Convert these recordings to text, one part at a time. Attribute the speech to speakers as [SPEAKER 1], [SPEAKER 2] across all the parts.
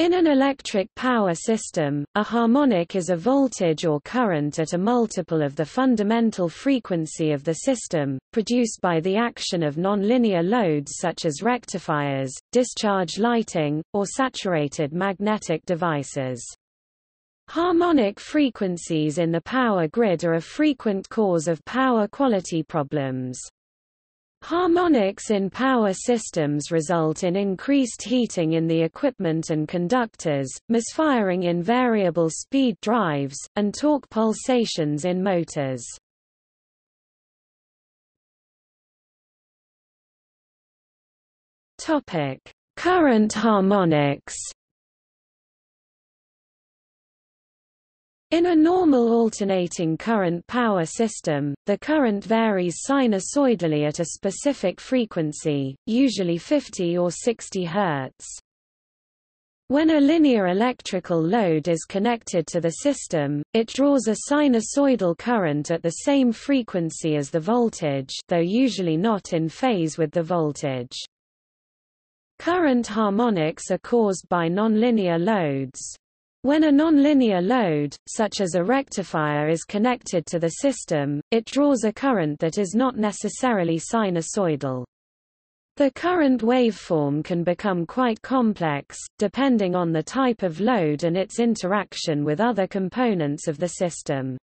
[SPEAKER 1] In an electric power system, a harmonic is a voltage or current at a multiple of the fundamental frequency of the system, produced by the action of nonlinear loads such as rectifiers, discharge lighting, or saturated magnetic devices. Harmonic frequencies in the power grid are a frequent cause of power quality problems. Harmonics in power systems result in increased heating in the equipment and conductors, misfiring in variable speed drives, and torque pulsations in motors. Current harmonics In a normal alternating current power system, the current varies sinusoidally at a specific frequency, usually 50 or 60 Hz. When a linear electrical load is connected to the system, it draws a sinusoidal current at the same frequency as the voltage though usually not in phase with the voltage. Current harmonics are caused by nonlinear loads. When a nonlinear load, such as a rectifier is connected to the system, it draws a current that is not necessarily sinusoidal. The current waveform can become quite complex, depending on the type of load and its interaction with other components of the system.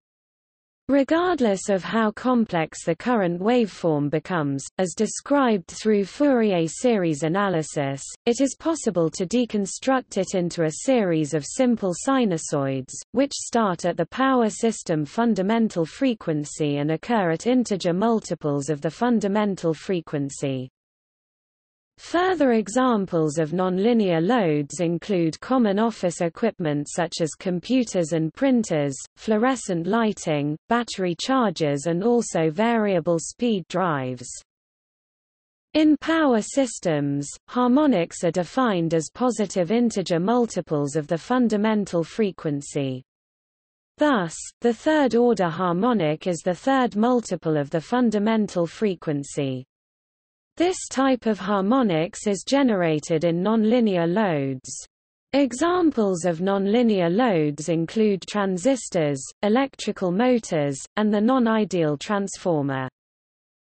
[SPEAKER 1] Regardless of how complex the current waveform becomes, as described through Fourier series analysis, it is possible to deconstruct it into a series of simple sinusoids, which start at the power system fundamental frequency and occur at integer multiples of the fundamental frequency. Further examples of nonlinear loads include common office equipment such as computers and printers, fluorescent lighting, battery chargers and also variable speed drives. In power systems, harmonics are defined as positive integer multiples of the fundamental frequency. Thus, the third-order harmonic is the third multiple of the fundamental frequency. This type of harmonics is generated in nonlinear loads. Examples of nonlinear loads include transistors, electrical motors, and the non-ideal transformer.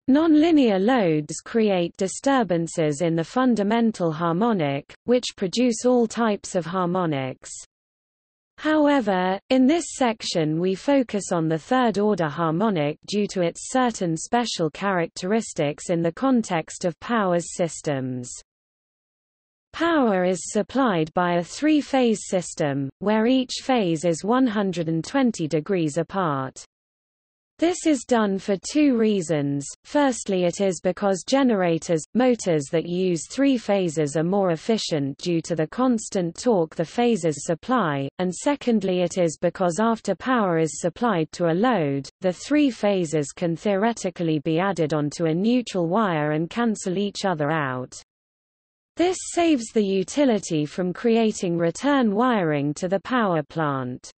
[SPEAKER 1] Nonlinear loads create disturbances in the fundamental harmonic, which produce all types of harmonics. However, in this section we focus on the third-order harmonic due to its certain special characteristics in the context of powers systems. Power is supplied by a three-phase system, where each phase is 120 degrees apart. This is done for two reasons. Firstly it is because generators, motors that use three phases are more efficient due to the constant torque the phases supply, and secondly it is because after power is supplied to a load, the three phases can theoretically be added onto a neutral wire and cancel each other out. This saves the utility from creating return wiring to the power plant.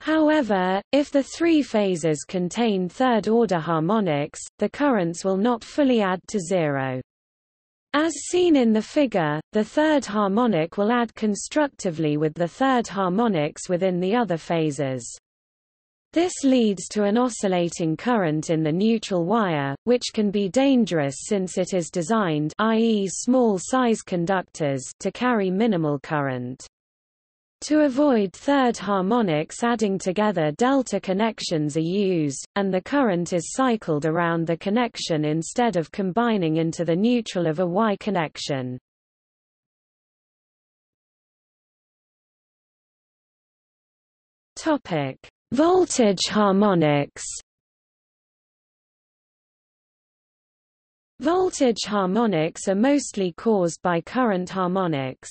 [SPEAKER 1] However, if the three phases contain third-order harmonics, the currents will not fully add to zero. As seen in the figure, the third harmonic will add constructively with the third harmonics within the other phases. This leads to an oscillating current in the neutral wire, which can be dangerous since it is designed i.e. small size conductors to carry minimal current. To avoid third harmonics adding together delta connections are used, and the current is cycled around the connection instead of combining into the neutral of a Y connection. Topic: Voltage harmonics. Voltage harmonics are mostly caused by current harmonics.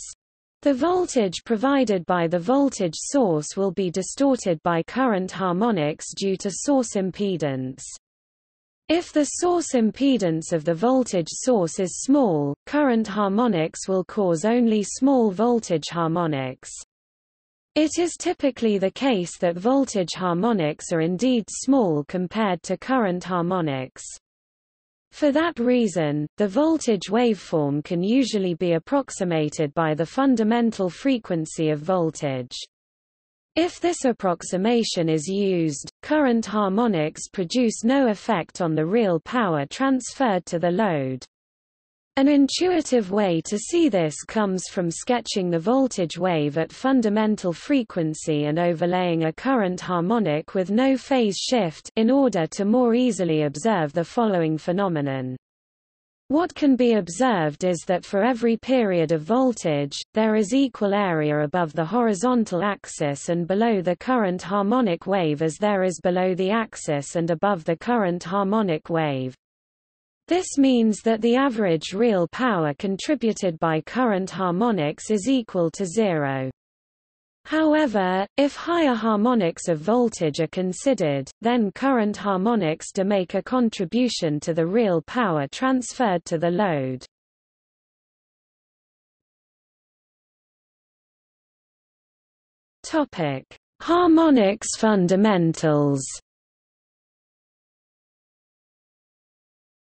[SPEAKER 1] The voltage provided by the voltage source will be distorted by current harmonics due to source impedance. If the source impedance of the voltage source is small, current harmonics will cause only small voltage harmonics. It is typically the case that voltage harmonics are indeed small compared to current harmonics. For that reason, the voltage waveform can usually be approximated by the fundamental frequency of voltage. If this approximation is used, current harmonics produce no effect on the real power transferred to the load. An intuitive way to see this comes from sketching the voltage wave at fundamental frequency and overlaying a current harmonic with no phase shift in order to more easily observe the following phenomenon. What can be observed is that for every period of voltage, there is equal area above the horizontal axis and below the current harmonic wave as there is below the axis and above the current harmonic wave. This means that the average real power contributed by current harmonics is equal to zero. However, if higher harmonics of voltage are considered, then current harmonics do make a contribution to the real power transferred to the load. Topic: Harmonics fundamentals.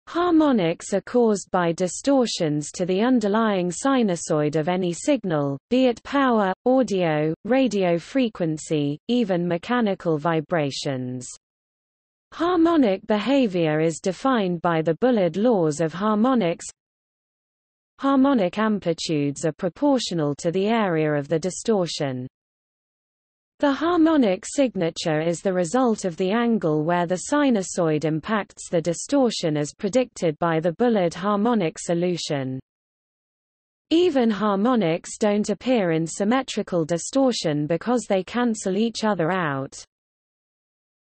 [SPEAKER 1] Harmonics are caused by distortions to the underlying sinusoid of any signal, be it power, audio, radio frequency, even mechanical vibrations. Harmonic behavior is defined by the Bullard laws of harmonics. Harmonic amplitudes are proportional to the area of the distortion. The harmonic signature is the result of the angle where the sinusoid impacts the distortion as predicted by the Bullard harmonic solution. Even harmonics don't appear in symmetrical distortion because they cancel each other out.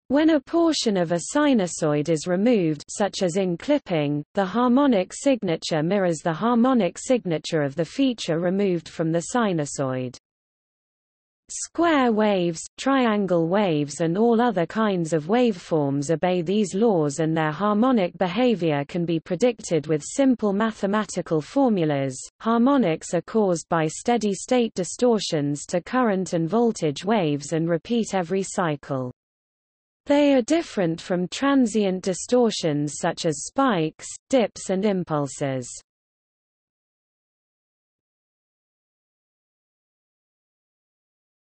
[SPEAKER 1] When a portion of a sinusoid is removed such as in clipping, the harmonic signature mirrors the harmonic signature of the feature removed from the sinusoid. Square waves, triangle waves and all other kinds of waveforms obey these laws and their harmonic behavior can be predicted with simple mathematical formulas. Harmonics are caused by steady-state distortions to current and voltage waves and repeat every cycle. They are different from transient distortions such as spikes, dips and impulses.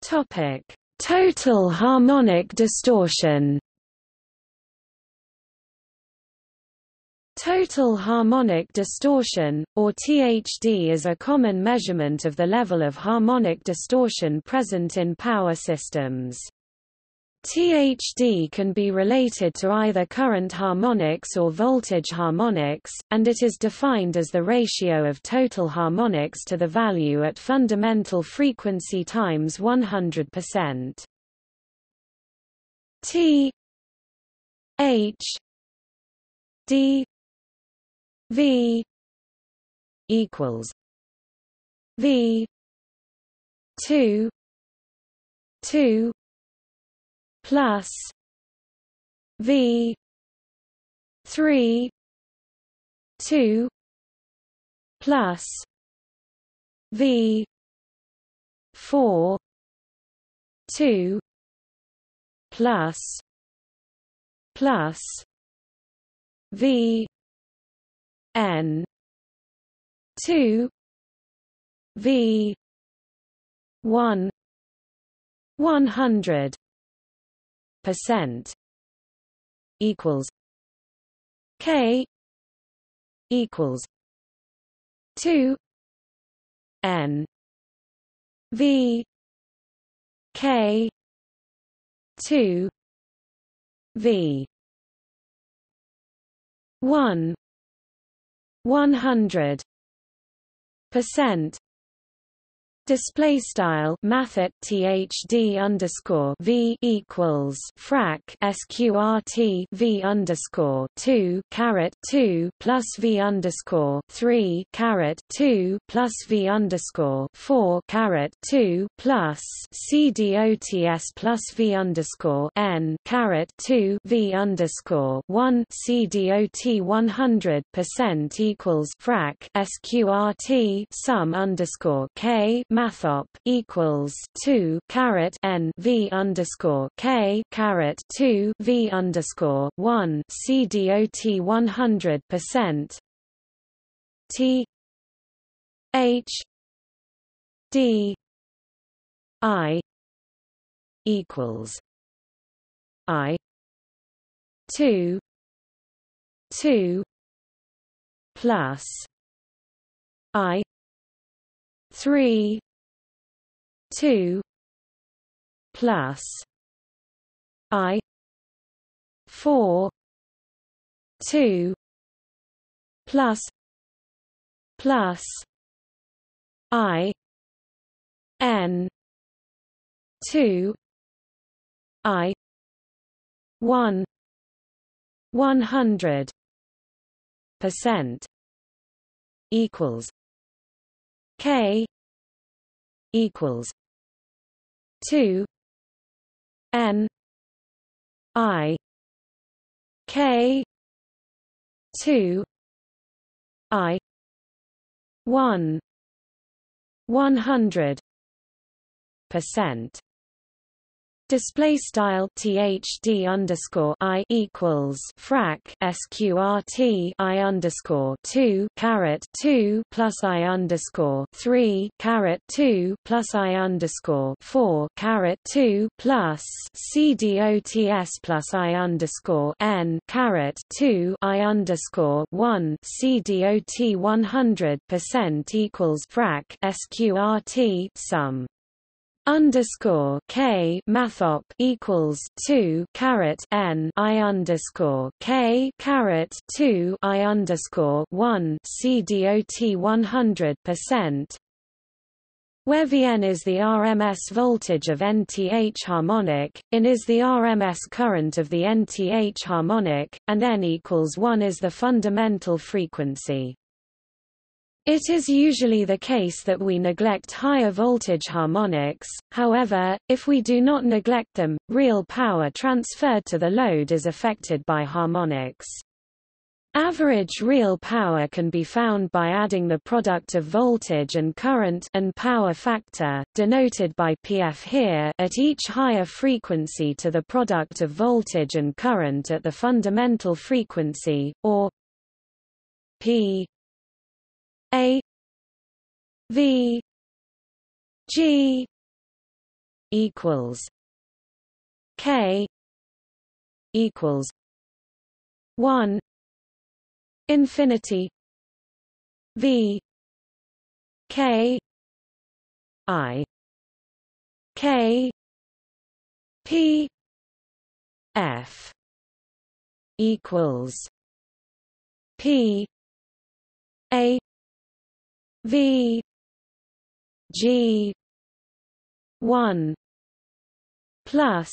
[SPEAKER 1] Topic: Total harmonic distortion. Total harmonic distortion, or THD is a common measurement of the level of harmonic distortion present in power systems. THD can be related to either current harmonics or voltage harmonics, and it is defined as the ratio of total harmonics to the value at fundamental frequency times 100%. T H D V equals V two two plus V three two plus V four two plus plus V N two V one one hundred percent equals K equals two N V K two V one one hundred percent Display style mathet THD underscore V equals frac SQRT V underscore two caret two plus V underscore three caret two plus V underscore four caret two plus CDOTS plus V underscore N caret two V underscore one CDOT one hundred percent equals frac SQRT sum underscore K mathop equals two caret n v underscore k caret two v underscore one c dot one hundred percent. T h d i equals i two two plus I three two plus I four two plus plus I N two I one one hundred percent equals K equals two N I K two I one one hundred percent Display style THD underscore I equals frac SQRT I underscore two caret two plus I underscore three caret two plus I underscore four caret two plus CDOTS plus I underscore N caret two I underscore one CDOT one hundred percent equals frac SQRT sum underscore k mathop equals two caret n i underscore k caret two i underscore one c dot one hundred percent where Vn is the RMS voltage of nth harmonic, in is the RMS current of the nth harmonic, and n equals 1 is the fundamental frequency. It is usually the case that we neglect higher voltage harmonics, however, if we do not neglect them, real power transferred to the load is affected by harmonics. Average real power can be found by adding the product of voltage and current and power factor, denoted by PF here at each higher frequency to the product of voltage and current at the fundamental frequency, or P a V G equals K equals one infinity V K I K P F equals P A V G one plus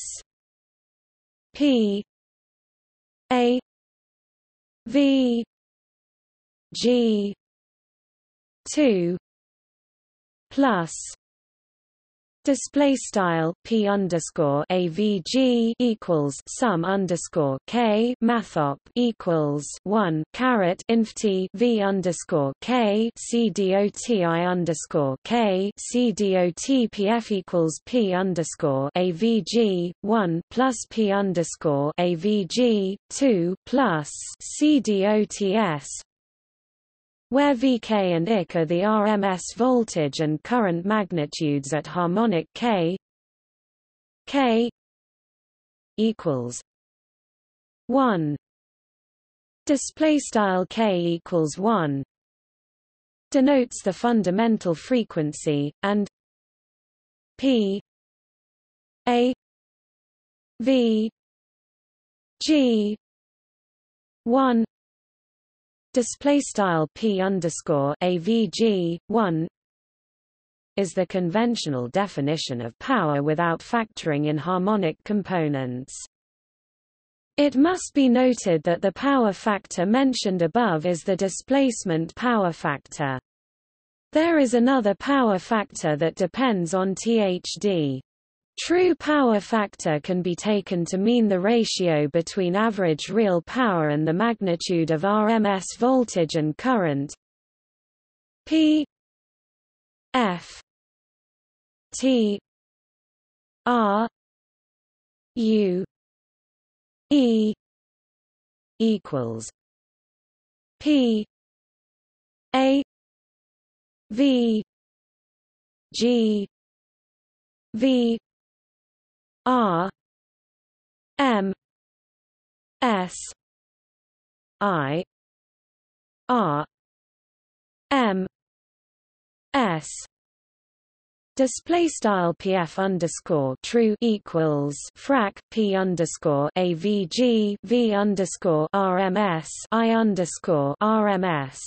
[SPEAKER 1] P A V G two plus display style p underscore avg equals sum underscore k mathop equals one caret inf t v underscore k c dot i underscore k c dot pf equals p underscore avg one plus p underscore avg two plus c dots where Vk and Ik are the RMS voltage and current magnitudes at harmonic K K equals 1 display style K equals 1 denotes the fundamental frequency and P A V G 1 display style p underscore avg 1 is the conventional definition of power without factoring in harmonic components. It must be noted that the power factor mentioned above is the displacement power factor. There is another power factor that depends on THD. True power factor can be taken to mean the ratio between average real power and the magnitude of RMS voltage and current. P F T R U E equals P A V G V R M S I R M S Display style PF underscore true equals frac P underscore AVG V underscore RMS I underscore RMS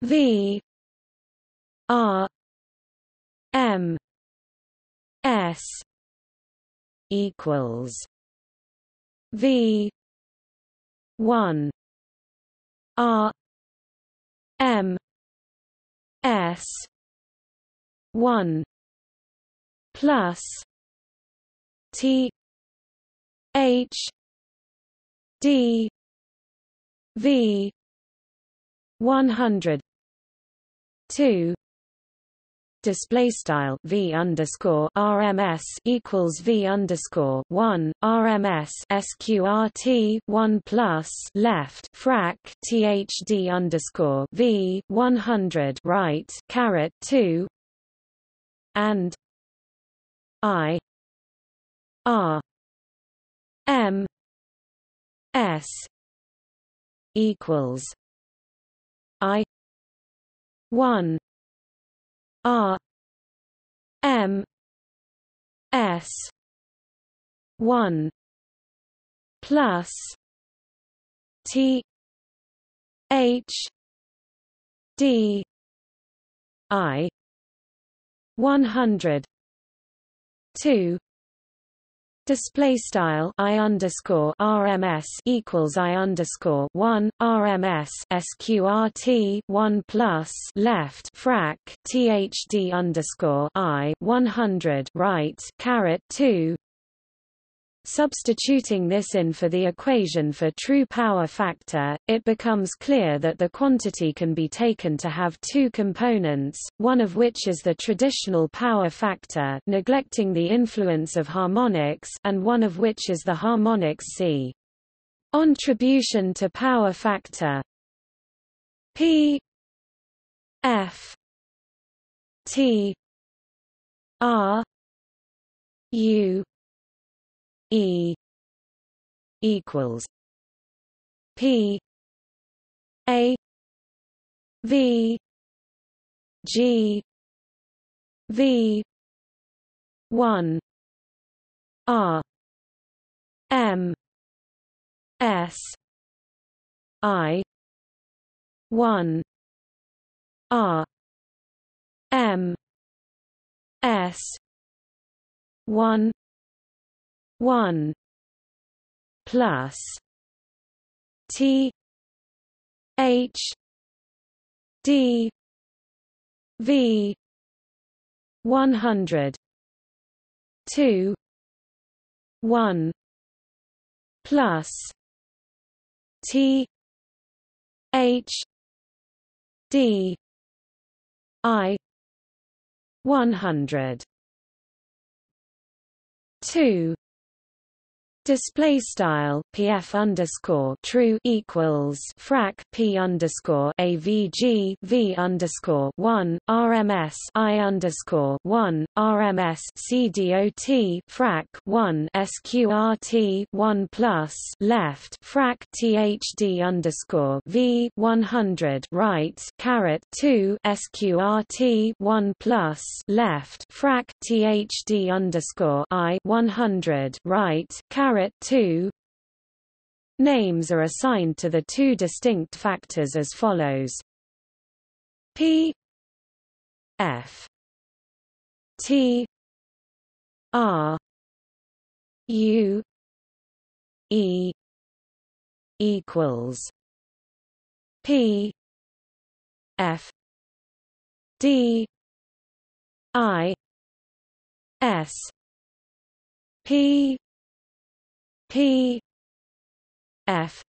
[SPEAKER 1] V R M S equals V one R M S one plus T H D V one hundred two display style v underscore RMS equals v underscore one RMS sqrt one plus left frac THD underscore v one hundred right caret two and I R M S equals I one R M S one plus T H D I one hundred two Display style I underscore RMS equals I underscore one RMS SQRT one plus left frac THD underscore I one hundred right caret two Substituting this in for the equation for true power factor, it becomes clear that the quantity can be taken to have two components, one of which is the traditional power factor neglecting the influence of harmonics and one of which is the harmonics C. Contribution to power factor P F T R U E equals P A V G V one R M S I one R M S one 1 plus T H D V one hundred two one plus T H D I one hundred two Display style PF underscore true equals frac P underscore AVG V underscore one RMS I underscore one RMS CDOT frac one SQRT one plus left frac THD underscore V one hundred right caret two SQRT one plus left frac THD underscore I one hundred right caret caret 2 Names are assigned to the two distinct factors as follows. P. F. T. R. U. E. Equals. P. F. D. I. S. P P F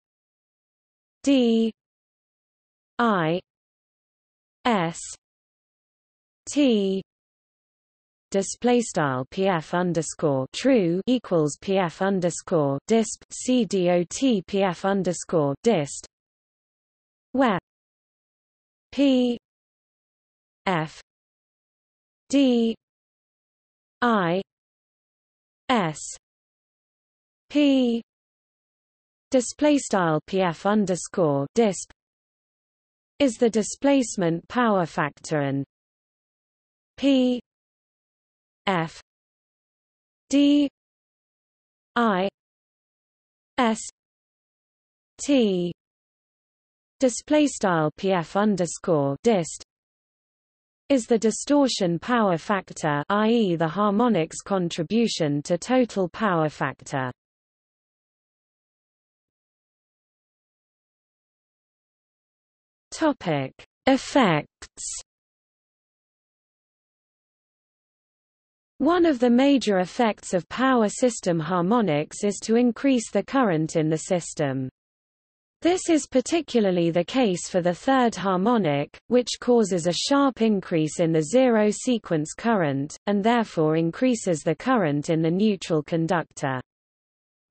[SPEAKER 1] D I S T display style PF underscore true equals PF underscore disp C dot PF underscore dist where P F D I S P display style PF underscore disp is the displacement power factor and P F D I S T display style PF underscore dist is the distortion power factor i.e. the harmonics contribution to total power factor. Topic: Effects One of the major effects of power system harmonics is to increase the current in the system. This is particularly the case for the third harmonic, which causes a sharp increase in the zero sequence current, and therefore increases the current in the neutral conductor.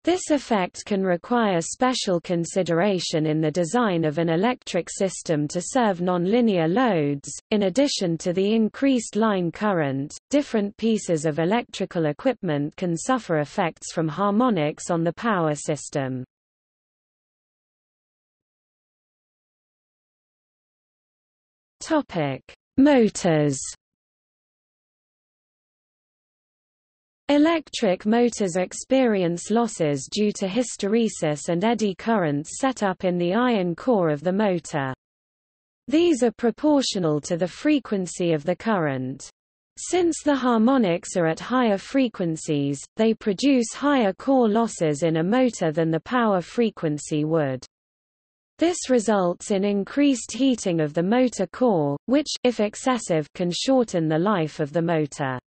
[SPEAKER 1] This effect can require special consideration in the design of an electric system to serve nonlinear loads. In addition to the increased line current, different pieces of electrical equipment can suffer effects from harmonics on the power system. Topic: Motors Electric motors experience losses due to hysteresis and eddy currents set up in the iron core of the motor. These are proportional to the frequency of the current. Since the harmonics are at higher frequencies, they produce higher core losses in a motor than the power frequency would. This results in increased heating of the motor core, which if excessive, can shorten the life of the motor.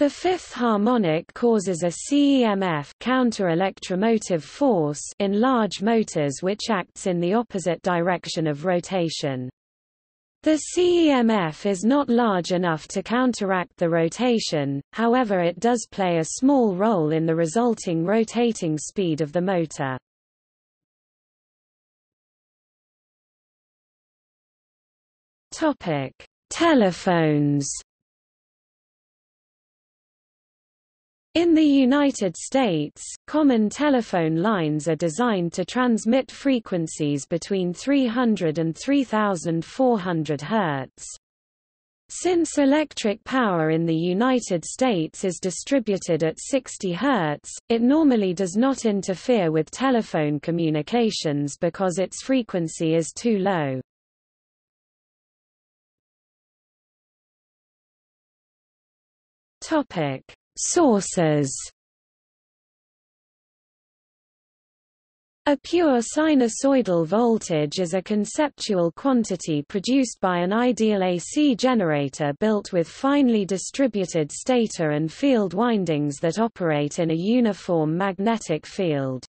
[SPEAKER 1] The fifth harmonic causes a CEMF counter-electromotive force in large motors which acts in the opposite direction of rotation. The CEMF is not large enough to counteract the rotation, however it does play a small role in the resulting rotating speed of the motor. Telephones In the United States, common telephone lines are designed to transmit frequencies between 300 and 3400 Hz. Since electric power in the United States is distributed at 60 Hz, it normally does not interfere with telephone communications because its frequency is too low. Topic Sources A pure sinusoidal voltage is a conceptual quantity produced by an ideal AC generator built with finely distributed stator and field windings that operate in a uniform magnetic field.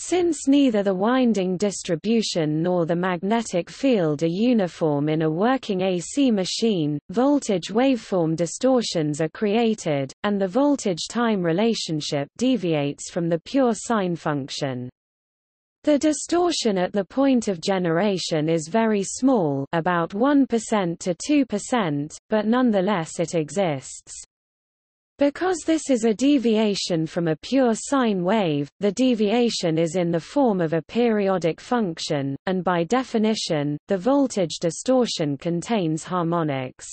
[SPEAKER 1] Since neither the winding distribution nor the magnetic field are uniform in a working AC machine, voltage waveform distortions are created, and the voltage-time relationship deviates from the pure sine function. The distortion at the point of generation is very small about 1% to 2%, but nonetheless it exists. Because this is a deviation from a pure sine wave, the deviation is in the form of a periodic function, and by definition, the voltage distortion contains harmonics.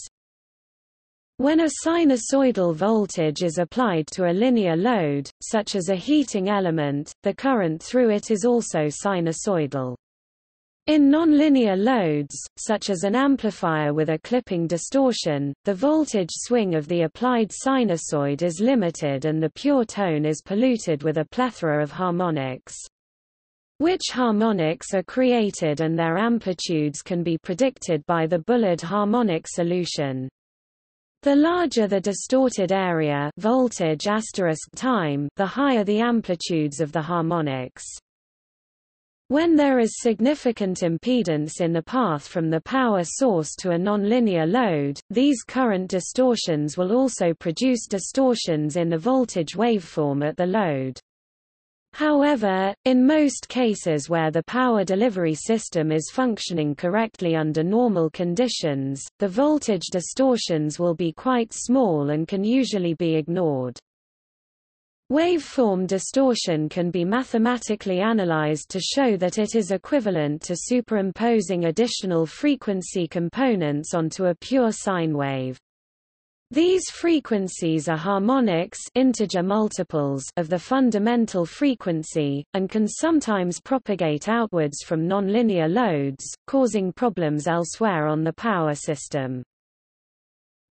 [SPEAKER 1] When a sinusoidal voltage is applied to a linear load, such as a heating element, the current through it is also sinusoidal. In nonlinear loads, such as an amplifier with a clipping distortion, the voltage swing of the applied sinusoid is limited and the pure tone is polluted with a plethora of harmonics. Which harmonics are created and their amplitudes can be predicted by the Bullard harmonic solution. The larger the distorted area voltage time, the higher the amplitudes of the harmonics. When there is significant impedance in the path from the power source to a nonlinear load, these current distortions will also produce distortions in the voltage waveform at the load. However, in most cases where the power delivery system is functioning correctly under normal conditions, the voltage distortions will be quite small and can usually be ignored. Waveform distortion can be mathematically analyzed to show that it is equivalent to superimposing additional frequency components onto a pure sine wave. These frequencies are harmonics integer multiples of the fundamental frequency, and can sometimes propagate outwards from nonlinear loads, causing problems elsewhere on the power system.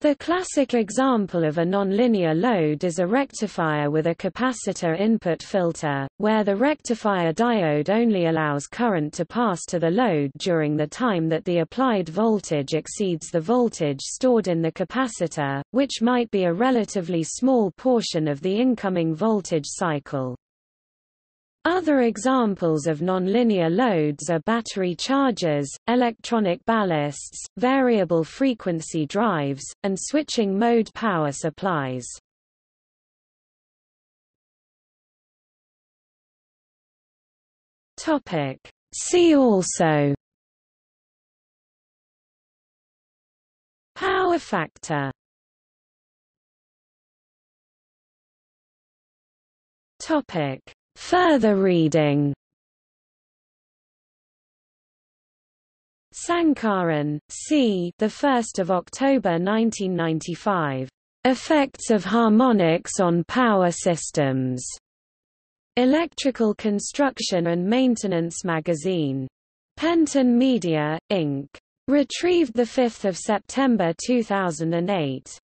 [SPEAKER 1] The classic example of a nonlinear load is a rectifier with a capacitor input filter, where the rectifier diode only allows current to pass to the load during the time that the applied voltage exceeds the voltage stored in the capacitor, which might be a relatively small portion of the incoming voltage cycle. Other examples of nonlinear loads are battery chargers, electronic ballasts, variable frequency drives, and switching mode power supplies. Topic. See also Power factor Topic Further reading Sankaran, C. The 1st of October 1995. Effects of harmonics on power systems. Electrical Construction and Maintenance Magazine. Penton Media, Inc. Retrieved 5 September 2008.